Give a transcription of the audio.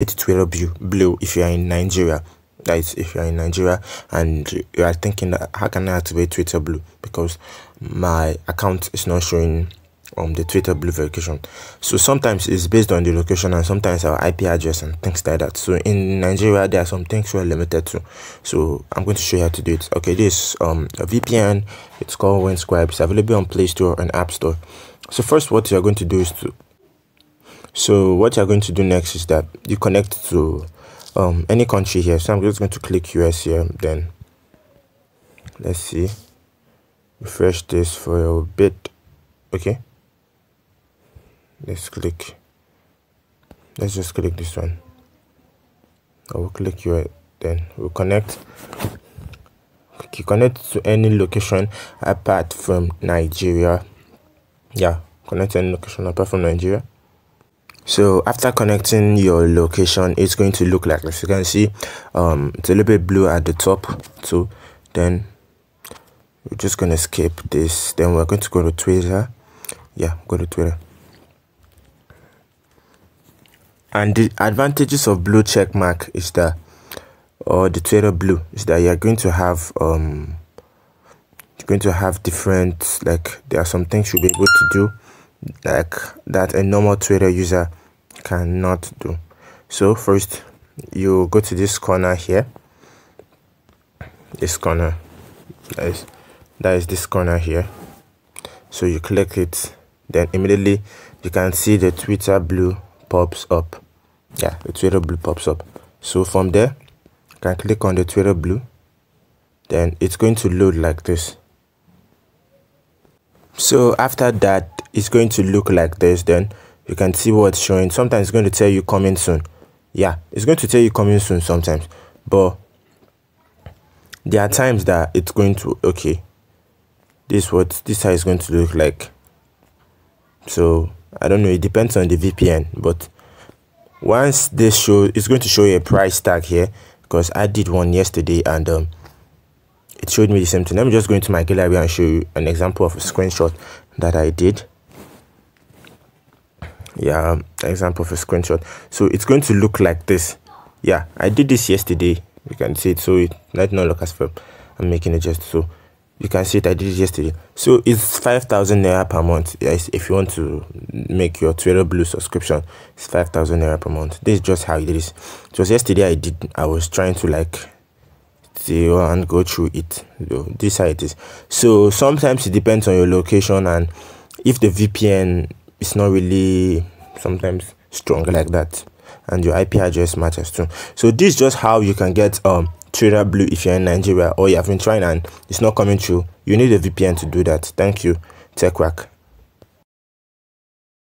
it's Twitter blue, blue if you are in Nigeria. That is, if you are in Nigeria and you are thinking that how can I activate Twitter blue because my account is not showing um the Twitter blue verification. So sometimes it's based on the location and sometimes our IP address and things like that. So in Nigeria there are some things we're limited to. So I'm going to show you how to do it. Okay, this um VPN. It's called Windscribe. It's available on Play Store and App Store. So first, what you're going to do is to so what you're going to do next is that you connect to um, any country here. So i'm just going to click us here then let's see. Refresh this for a bit okay? Let's click let's just click this one. I will click here then we'll connect. You connect to any location apart from nigeria. Yeah connect any location apart from nigeria so after connecting your location it's going to look like this you can see um it's a little bit blue at the top so then we're just going to skip this. Then we're going to go to twitter. Yeah go to twitter. And the advantages of blue check mark is that or the twitter blue is that you're going to have um you're going to have different like there are some things you'll be able to do like that a normal twitter user cannot do. So first you go to this corner here. This corner. That is that is this corner here. So you click it. Then immediately you can see the twitter blue pops up. Yeah the twitter blue pops up. So from there you can click on the twitter blue. Then it's going to load like this. So after that it's going to look like this. Then you can see what's showing. Sometimes it's going to tell you coming soon. Yeah it's going to tell you coming soon sometimes. But there are times that it's going to okay this what this how it's going to look like. So i don't know it depends on the vpn but once this show it's going to show you a price tag here because i did one yesterday and um, it showed me the same thing. Let me just go into my gallery and show you an example of a screenshot that i did yeah example of a screenshot. So it's going to look like this. Yeah i did this yesterday. You can see it. So it might not look as firm i'm making it just so you can see it i did it yesterday. So it's 5000 naira per month. Yes if you want to make your twitter blue subscription it's 5000 naira per month. This is just how it is. It was yesterday i did i was trying to like see and go through it. This how it is. So sometimes it depends on your location and if the vpn it's not really sometimes strong like that. And your ip address matters too. So this is just how you can get um twitter blue if you're in nigeria or you have been trying and it's not coming through. You need a vpn to do that. Thank you TechRac